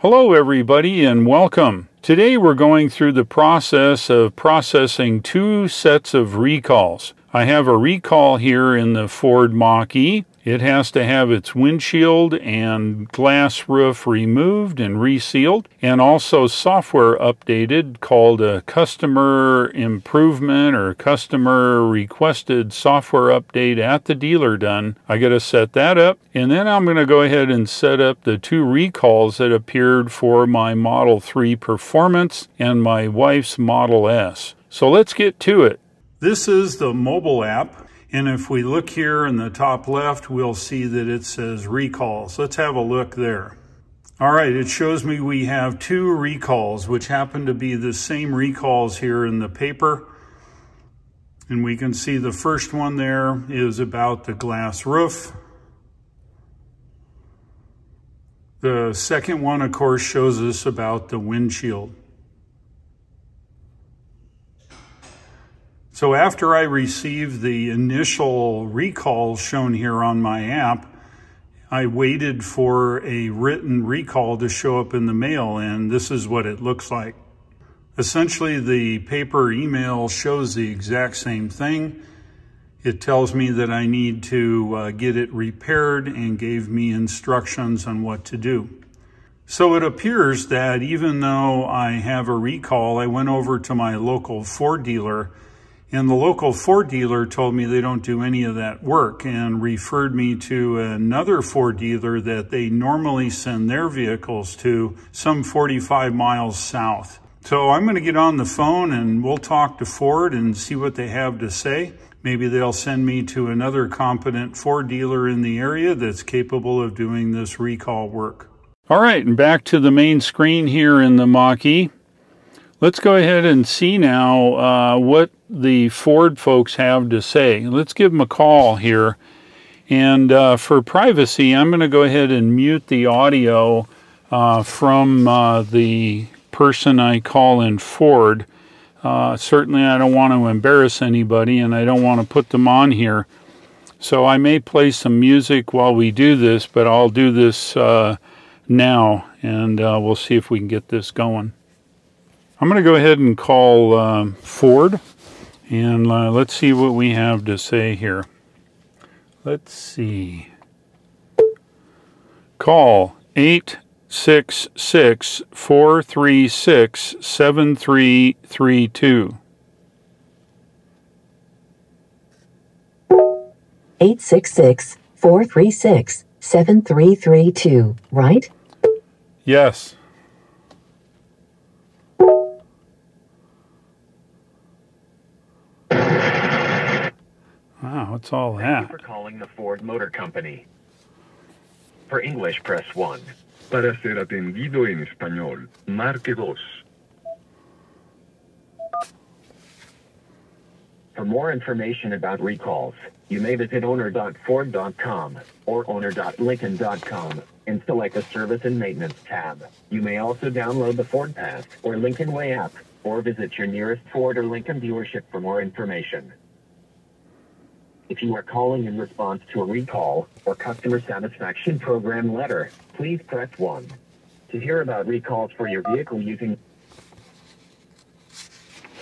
Hello everybody and welcome. Today we're going through the process of processing two sets of recalls. I have a recall here in the Ford Mach-E it has to have its windshield and glass roof removed and resealed, and also software updated called a customer improvement or customer requested software update at the dealer done. I got to set that up, and then I'm going to go ahead and set up the two recalls that appeared for my Model 3 Performance and my wife's Model S. So let's get to it. This is the mobile app and if we look here in the top left, we'll see that it says recalls. Let's have a look there. All right, it shows me we have two recalls, which happen to be the same recalls here in the paper. And we can see the first one there is about the glass roof. The second one, of course, shows us about the windshield. So after I received the initial recall shown here on my app, I waited for a written recall to show up in the mail, and this is what it looks like. Essentially, the paper email shows the exact same thing. It tells me that I need to uh, get it repaired and gave me instructions on what to do. So it appears that even though I have a recall, I went over to my local Ford dealer and the local Ford dealer told me they don't do any of that work and referred me to another Ford dealer that they normally send their vehicles to some 45 miles south. So I'm going to get on the phone and we'll talk to Ford and see what they have to say. Maybe they'll send me to another competent Ford dealer in the area that's capable of doing this recall work. All right, and back to the main screen here in the Mach-E. Let's go ahead and see now uh, what the Ford folks have to say. Let's give them a call here. And uh, for privacy, I'm going to go ahead and mute the audio uh, from uh, the person I call in Ford. Uh, certainly, I don't want to embarrass anybody and I don't want to put them on here. So I may play some music while we do this, but I'll do this uh, now and we'll see if we can get this going. I'm going to go ahead and call um, Ford and uh, let's see what we have to say here. Let's see. Call 866 436 7332. 866 436 7332, right? Yes. What's all Thank that? you for calling the Ford Motor Company. For English, press 1. Para ser atendido en español, marque dos. For more information about recalls, you may visit owner.ford.com or owner.lincoln.com and select the Service and Maintenance tab. You may also download the Ford Pass or Lincoln Way app or visit your nearest Ford or Lincoln dealership for more information. If you are calling in response to a recall or customer satisfaction program letter, please press 1. To hear about recalls for your vehicle using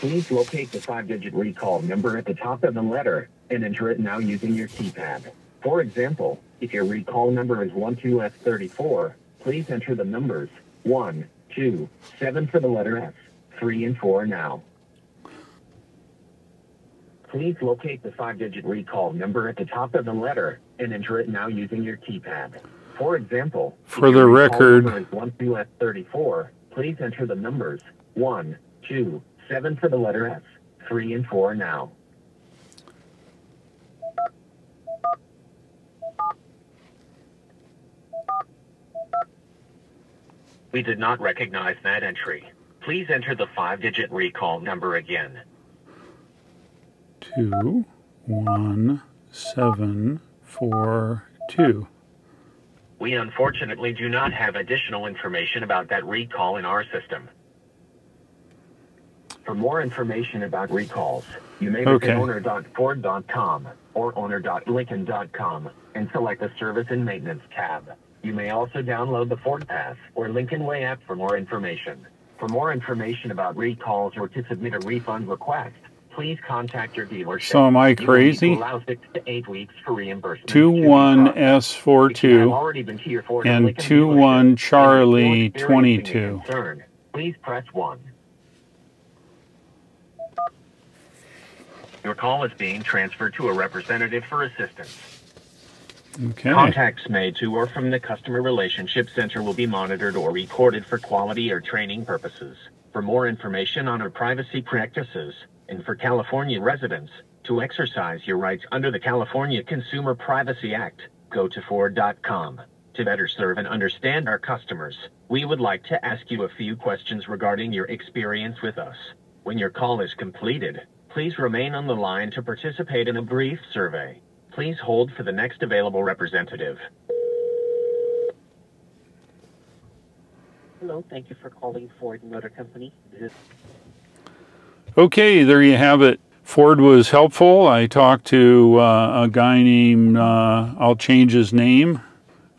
Please locate the five-digit recall number at the top of the letter and enter it now using your keypad. For example, if your recall number is 12S34, please enter the numbers 1, 2, 7 for the letter S, 3 and 4 now. Please locate the five-digit recall number at the top of the letter and enter it now using your keypad. For example, For the record, 12S34, please enter the numbers 1, 2, 7 for the letter S, 3 and 4 now. We did not recognize that entry. Please enter the five-digit recall number again. Two, one, seven, four, two. We unfortunately do not have additional information about that recall in our system. For more information about recalls, you may visit Okay. owner.ford.com or owner.lincoln.com and select the Service and Maintenance tab. You may also download the Ford Pass or Lincoln Way app for more information. For more information about recalls or to submit a refund request, please contact your dealership. So am I You will need to crazy? Allow six to eight weeks for reimbursement. to be processed. If you have 21S42 already been to your Ford and Lincoln 21 dealership and are still Charlie 22. concern, Please press 1. Your call is being transferred to a representative for assistance. Okay. Contacts made to or from the Customer Relationship Center will be monitored or recorded for quality or training purposes. For more information on our privacy practices, and for California residents, to exercise your rights under the California Consumer Privacy Act, go to Ford.com. To better serve and understand our customers, we would like to ask you a few questions regarding your experience with us. When your call is completed, please remain on the line to participate in a brief survey. Please hold for the next available representative. Hello, thank you for calling Ford Motor Company. Okay, there you have it. Ford was helpful. I talked to uh, a guy named, uh, I'll change his name.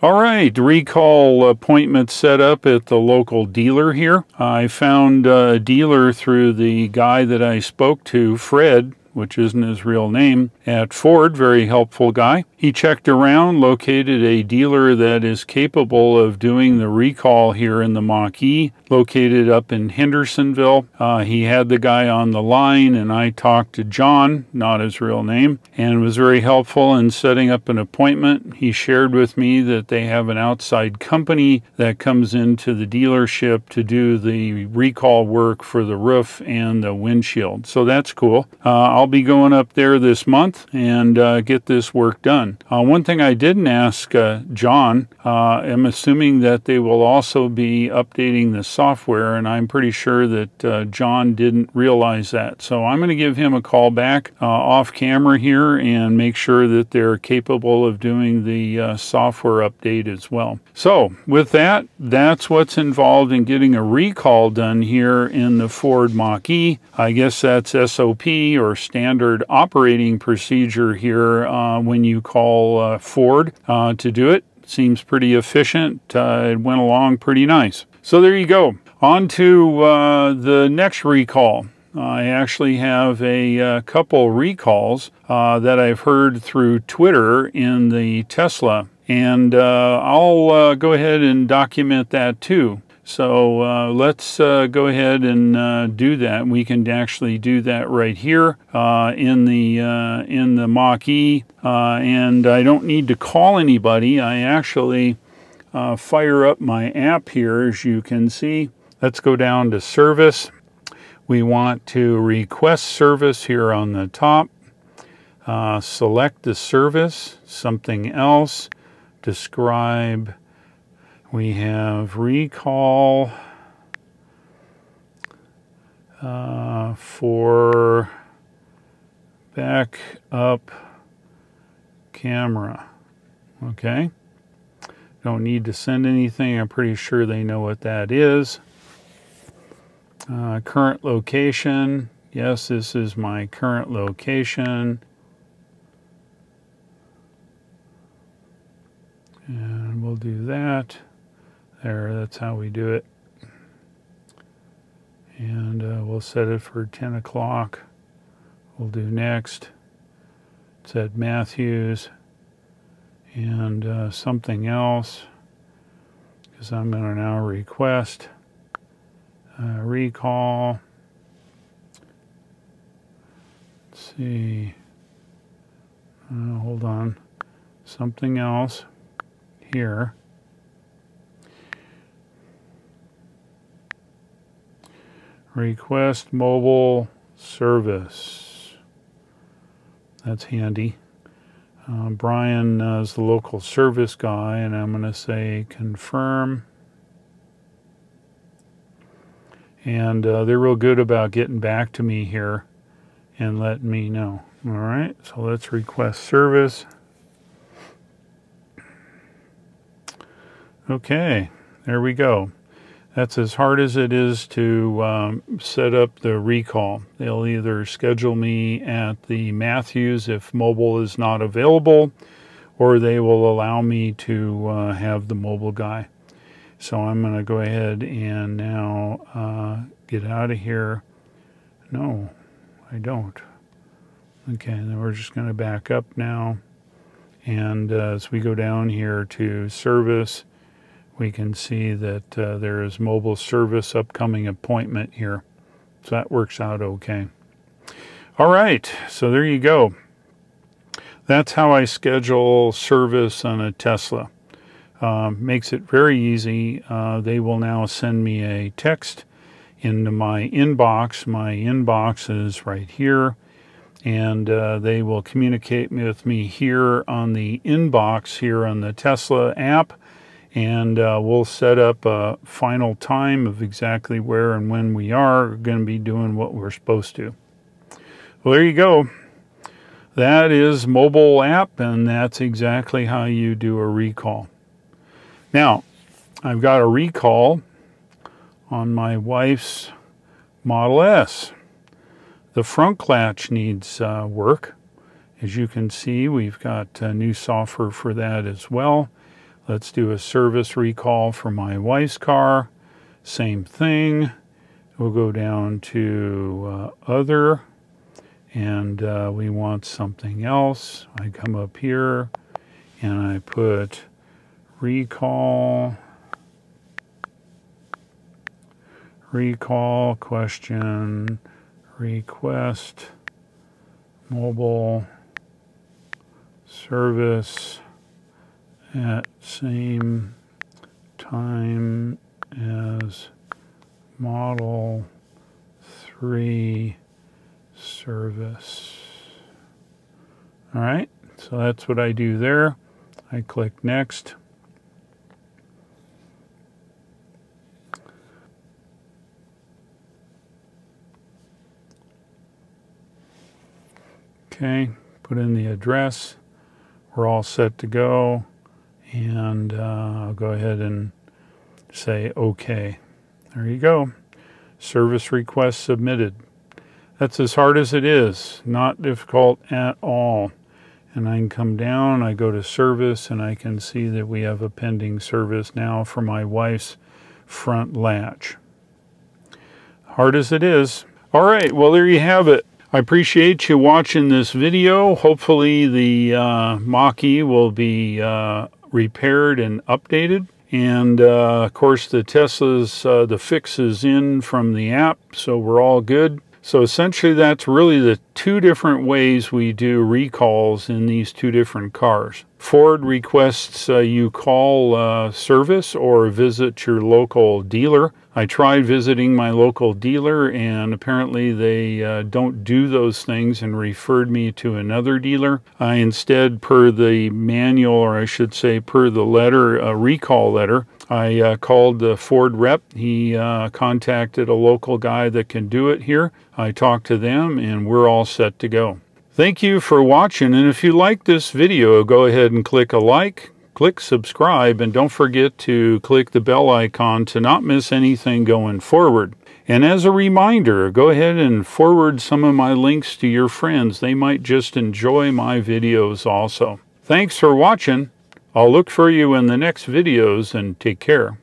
All right, recall appointment set up at the local dealer here. I found a dealer through the guy that I spoke to, Fred, which isn't his real name, at Ford. Very helpful guy. He checked around, located a dealer that is capable of doing the recall here in the E, located up in Hendersonville. Uh, he had the guy on the line, and I talked to John, not his real name, and was very helpful in setting up an appointment. He shared with me that they have an outside company that comes into the dealership to do the recall work for the roof and the windshield. So that's cool. Uh, I'll be going up there this month and uh, get this work done. Uh, one thing I didn't ask uh, John, uh, I'm assuming that they will also be updating the software, and I'm pretty sure that uh, John didn't realize that. So I'm going to give him a call back uh, off camera here and make sure that they're capable of doing the software update as well. So with that, that's what's involved in getting a recall done here in the Ford Mach E. I guess that's SOP or standard operating procedure here uh, when you call uh, Ford uh, to do it. Seems pretty efficient. Uh, it went along pretty nice. So there you go. On to uh, the next recall. I actually have a, uh couple recalls that I've heard through Twitter in the Tesla, and I'll go ahead and document that too. So uh, let's uh, go ahead and uh, do that. We can actually do that right here uh, in the uh, in the Mach E, uh, and I don't need to call anybody. I actually fire up my app here, as you can see. Let's go down to Service. We want to request service here on the top. Select the service, something else, describe. We have recall uh, for backup camera. Okay. Don't need to send anything. I'm pretty sure they know what that is. Uh, current location. Yes, this is my current location. And we'll do that. There, that's how we do it. And uh, we'll set it for 10 o'clock. We'll do next. It's at Matthews. And uh, something else, because I'm going to now request uh, recall. Let's see. Uh, hold on. Something else here. Request mobile service. That's handy. Uh, Brian uh, is the local service guy, and I'm going to say confirm. And uh, they're real good about getting back to me here and letting me know. All right, so let's request service. Okay, there we go. That's as hard as it is to um, set up the recall. They'll either schedule me at the Matthews if mobile is not available, or they will allow me to uh, have the mobile guy. So I'm going to go ahead and now uh, get out of here. No, I don't. Okay, then we're just going to back up now. And uh, as we go down here to service, we can see that uh, there is mobile service upcoming appointment here. So that works out okay. All right, so there you go. That's how I schedule service on a Tesla. Um, makes it very easy. Uh, they will now send me a text into my inbox. My inbox is right here, and uh, they will communicate with me here on the inbox here on the Tesla app and uh, we'll set up a final time of exactly where and when we are going to be doing what we're supposed to. Well, there you go. That is mobile app, and that's exactly how you do a recall. Now, I've got a recall on my wife's Model S. The front latch needs uh, work. As you can see, we've got new software for that as well. Let's do a service recall for my wife's car. Same thing. We'll go down to uh, other and uh, we want something else. I come up here and I put recall, recall question, request, mobile, service, at same time as model 3 service. All right, so that's what I do there. I click next. Okay, put in the address. We're all set to go and uh, I'll go ahead and say OK. There you go. Service request submitted. That's as hard as it is, not difficult at all. And I can come down, I go to service, and I can see that we have a pending service now for my wife's front latch. Hard as it is. All right, well, there you have it. I appreciate you watching this video. Hopefully the uh, Mach-E will be uh, repaired and updated. And uh, of course, the Tesla's, uh, the fix is in from the app, so we're all good. So essentially, that's really the two different ways we do recalls in these two different cars. Ford requests uh, you call uh, service or visit your local dealer. I tried visiting my local dealer, and apparently they uh, don't do those things and referred me to another dealer. I instead, per the manual, or I should say, per the letter, a recall letter, I uh, called the Ford rep. He uh, contacted a local guy that can do it here. I talked to them, and we're all set to go. Thank you for watching, and if you like this video, go ahead and click a like, click subscribe, and don't forget to click the bell icon to not miss anything going forward. And as a reminder, go ahead and forward some of my links to your friends. They might just enjoy my videos also. Thanks for watching. I'll look for you in the next videos and take care.